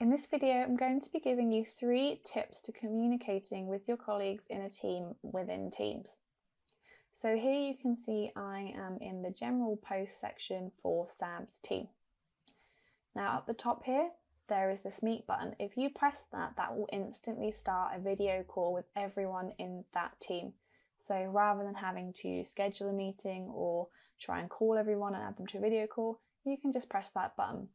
In this video, I'm going to be giving you three tips to communicating with your colleagues in a team within Teams. So here you can see I am in the general post section for Sam's team. Now at the top here, there is this meet button. If you press that, that will instantly start a video call with everyone in that team. So rather than having to schedule a meeting or try and call everyone and add them to a video call, you can just press that button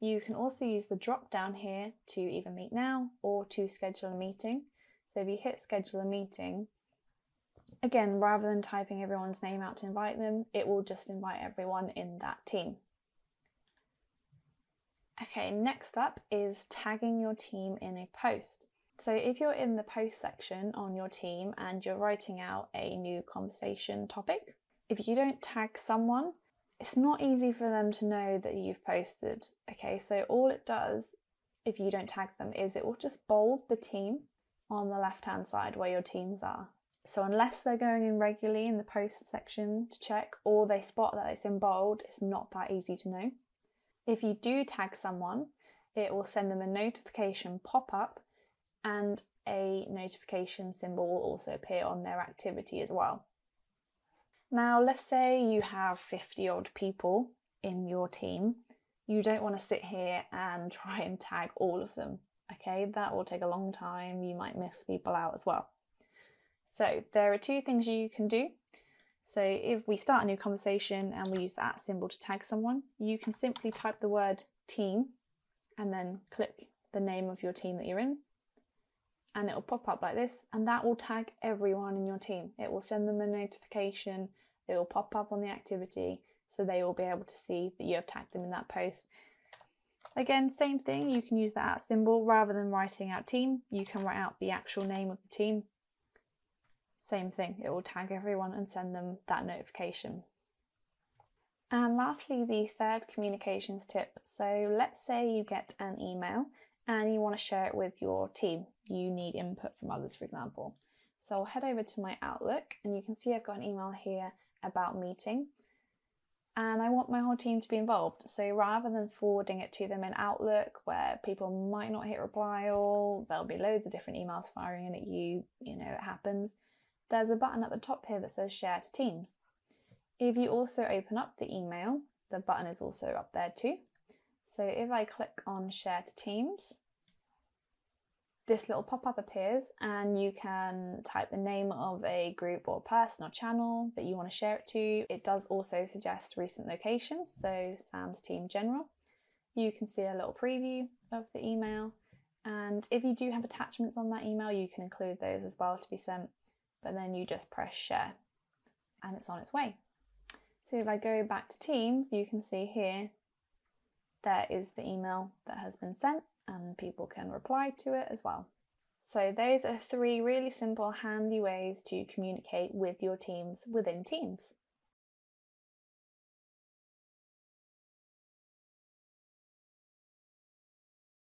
you can also use the drop down here to either meet now or to schedule a meeting. So if you hit schedule a meeting, again, rather than typing everyone's name out to invite them, it will just invite everyone in that team. Okay, next up is tagging your team in a post. So if you're in the post section on your team and you're writing out a new conversation topic, if you don't tag someone, it's not easy for them to know that you've posted. Okay, so all it does if you don't tag them is it will just bold the team on the left hand side where your teams are. So unless they're going in regularly in the post section to check or they spot that it's in bold, it's not that easy to know. If you do tag someone, it will send them a notification pop up and a notification symbol will also appear on their activity as well. Now, let's say you have 50 odd people in your team. You don't want to sit here and try and tag all of them. Okay, that will take a long time. You might miss people out as well. So, there are two things you can do. So, if we start a new conversation and we use the at symbol to tag someone, you can simply type the word team and then click the name of your team that you're in and it will pop up like this and that will tag everyone in your team. It will send them a notification, it will pop up on the activity so they will be able to see that you have tagged them in that post. Again, same thing, you can use that symbol rather than writing out team, you can write out the actual name of the team. Same thing, it will tag everyone and send them that notification. And lastly, the third communications tip. So let's say you get an email and you want to share it with your team. You need input from others, for example. So I'll head over to my Outlook and you can see I've got an email here about meeting and I want my whole team to be involved. So rather than forwarding it to them in Outlook where people might not hit reply all, there'll be loads of different emails firing in at you, you know, it happens. There's a button at the top here that says share to teams. If you also open up the email, the button is also up there too. So if I click on share to teams, this little pop-up appears and you can type the name of a group or person or channel that you want to share it to. It does also suggest recent locations, so Sam's Team General. You can see a little preview of the email and if you do have attachments on that email you can include those as well to be sent but then you just press share and it's on its way. So if I go back to Teams you can see here there is the email that has been sent and people can reply to it as well. So, those are three really simple, handy ways to communicate with your teams within Teams.